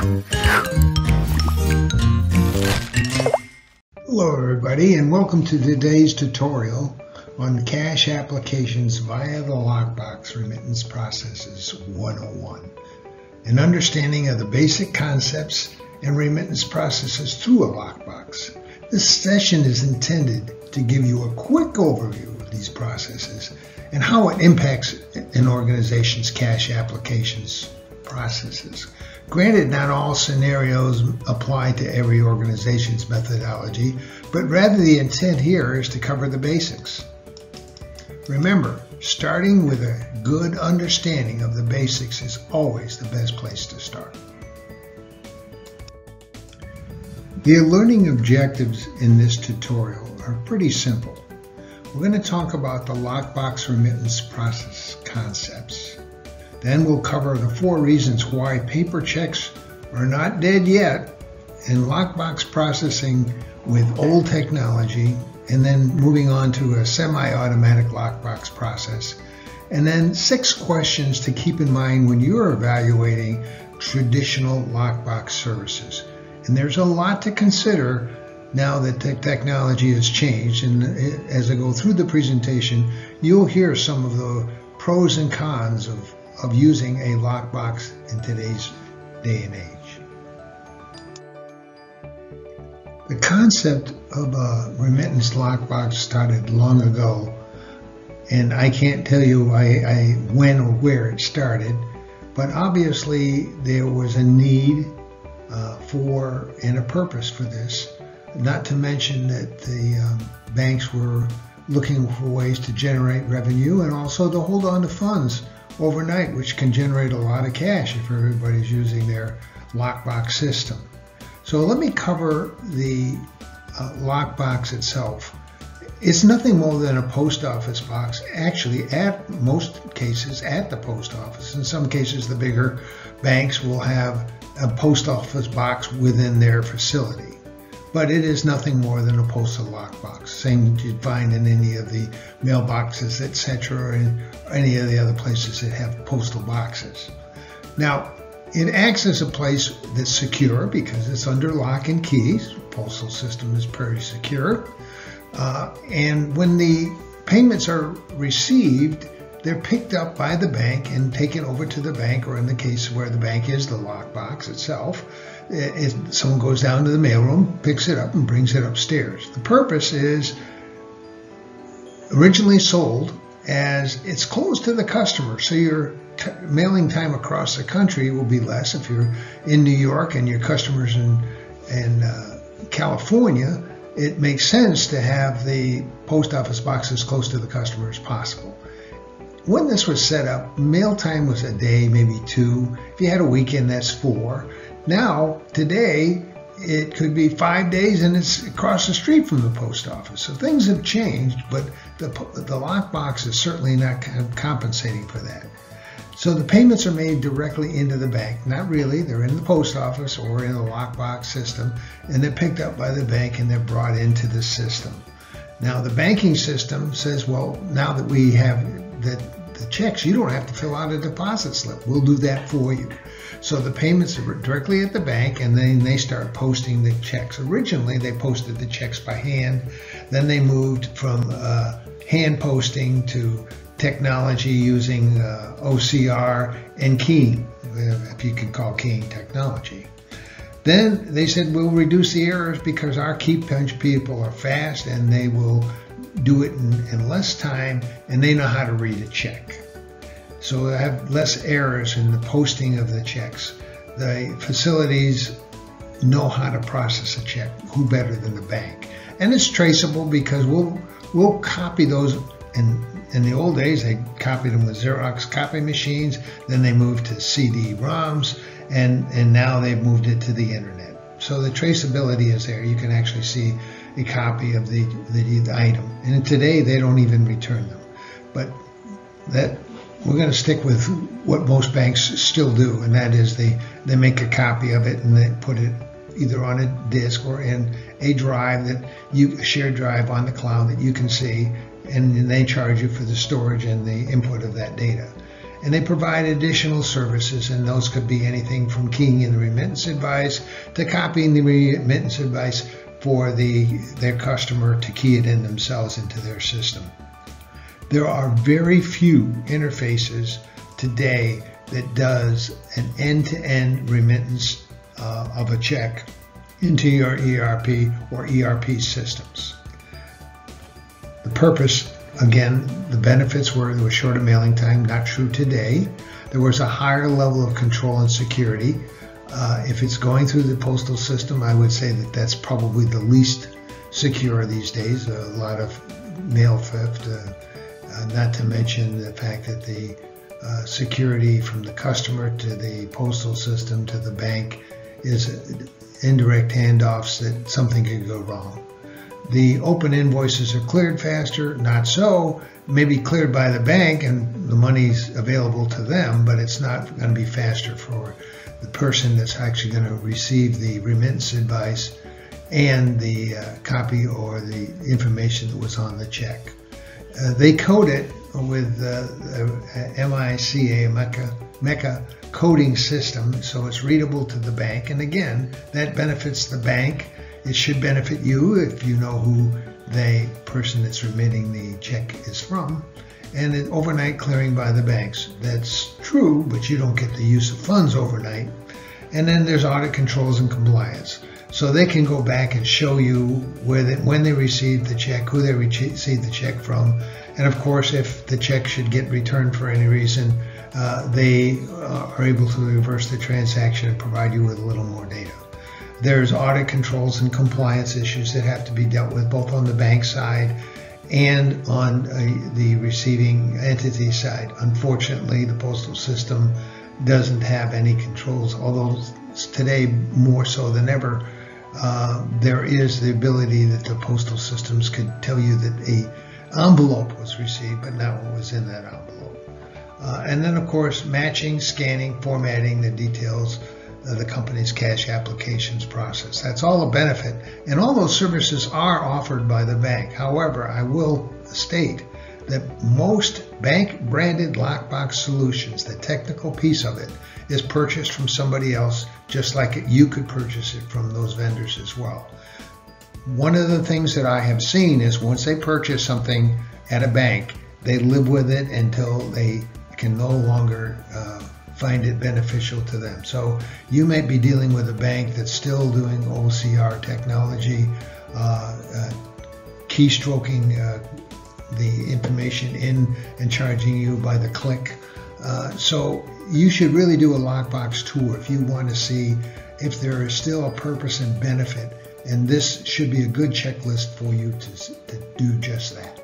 Hello everybody and welcome to today's tutorial on cash applications via the Lockbox Remittance Processes 101. An understanding of the basic concepts and remittance processes through a lockbox. This session is intended to give you a quick overview of these processes and how it impacts an organization's cash applications processes. Granted, not all scenarios apply to every organization's methodology, but rather the intent here is to cover the basics. Remember, starting with a good understanding of the basics is always the best place to start. The learning objectives in this tutorial are pretty simple. We're going to talk about the lockbox remittance process concepts. Then we'll cover the four reasons why paper checks are not dead yet and lockbox processing with old technology and then moving on to a semi-automatic lockbox process. And then six questions to keep in mind when you're evaluating traditional lockbox services. And there's a lot to consider now that the technology has changed. And as I go through the presentation, you'll hear some of the pros and cons of of using a lockbox in today's day and age. The concept of a remittance lockbox started long ago, and I can't tell you I, I, when or where it started, but obviously there was a need uh, for and a purpose for this. Not to mention that the um, banks were looking for ways to generate revenue and also to hold on to funds overnight, which can generate a lot of cash if everybody's using their lockbox system. So let me cover the uh, lockbox itself. It's nothing more than a post office box, actually, at most cases, at the post office. In some cases, the bigger banks will have a post office box within their facility but it is nothing more than a postal lockbox. Same you'd find in any of the mailboxes, etc., and any of the other places that have postal boxes. Now, it acts as a place that's secure because it's under lock and keys. Postal system is pretty secure. Uh, and when the payments are received, they're picked up by the bank and taken over to the bank, or in the case where the bank is the lockbox itself, someone goes down to the mailroom, picks it up, and brings it upstairs. The purpose is originally sold as it's close to the customer, so your t- mailing time across the country will be less if you're in New York and your customers in in uh, California. It makes sense to have the post office box as close to the customer as possible. When this was set up, mail time was a day, maybe two. If you had a weekend, that's four. Now, today, it could be five days and it's across the street from the post office. So things have changed, but the, the lockbox is certainly not compensating for that. So the payments are made directly into the bank. Not really, they're in the post office or in the lockbox system, and they're picked up by the bank and they're brought into the system. Now, the banking system says, well, now that we have that the checks, you don't have to fill out a deposit slip. We'll do that for you. So the payments are directly at the bank, and then they start posting the checks. Originally, they posted the checks by hand. Then they moved from uh, hand posting to technology using uh, OCR and keying, if you can call keying technology. Then they said we'll reduce the errors because our key punch people are fast and they will do it in, in less time and they know how to read a check. So I have less errors in the posting of the checks. The facilities know how to process a check. Who better than the bank? And it's traceable because we'll we'll copy those. In in the old days, they copied them with Xerox copy machines. Then they moved to CD-ROMs, and and now they've moved it to the internet. So the traceability is there. You can actually see a copy of the, the, the item. And today they don't even return them. But that we're going to stick with what most banks still do, and that is they, they make a copy of it and they put it either on a disk or in a drive that you a shared drive on the cloud that you can see, and they charge you for the storage and the input of that data. and they provide additional services, and those could be anything from keying in the remittance advice to copying the remittance advice for the their customer to key it in themselves into their system. There are very few interfaces today that does an end-to-end remittance uh, of a check into your ERP or ERP systems. The purpose, again, the benefits were there was shorter mailing time, not true today. There was a higher level of control and security. Uh, if it's going through the postal system, I would say that that's probably the least secure these days. A lot of mail theft, uh, uh, not to mention the fact that the uh, security from the customer to the postal system to the bank is indirect handoffs that something could go wrong. The open invoices are cleared faster, not so. Maybe cleared by the bank and the money's available to them, but it's not going to be faster for the person that's actually going to receive the remittance advice and the uh, copy or the information that was on the check. Uh, they code it with uh, MICR, MECA, MECA coding system, so it's readable to the bank. And again, that benefits the bank. It should benefit you if you know who the person that's remitting the check is from. And it, overnight clearing by the banks. That's true, but you don't get the use of funds overnight. And then there's audit controls and compliance. So they can go back and show you where they, when they received the check, who they received the check from, and of course, if the check should get returned for any reason, uh, they uh, are able to reverse the transaction and provide you with a little more data. There's audit controls and compliance issues that have to be dealt with both on the bank side and on uh, the receiving entity side. Unfortunately, the postal system doesn't have any controls, although today more so than ever. Uh, there is the ability that the postal systems could tell you that a envelope was received, but not what was in that envelope. Uh, and then, of course, matching, scanning, formatting the details the company's cash applications process. That's all a benefit. And all those services are offered by the bank. However, I will state that most bank branded lockbox solutions, the technical piece of it, is purchased from somebody else, just like you could purchase it from those vendors as well. One of the things that I have seen is once they purchase something at a bank, they live with it until they can no longer uh, find it beneficial to them. So you may be dealing with a bank that's still doing OCR technology, uh, uh, keystroking uh, the information in and charging you by the click. Uh, so you should really do a lockbox tour if you want to see if there is still a purpose and benefit. And this should be a good checklist for you to, to do just that.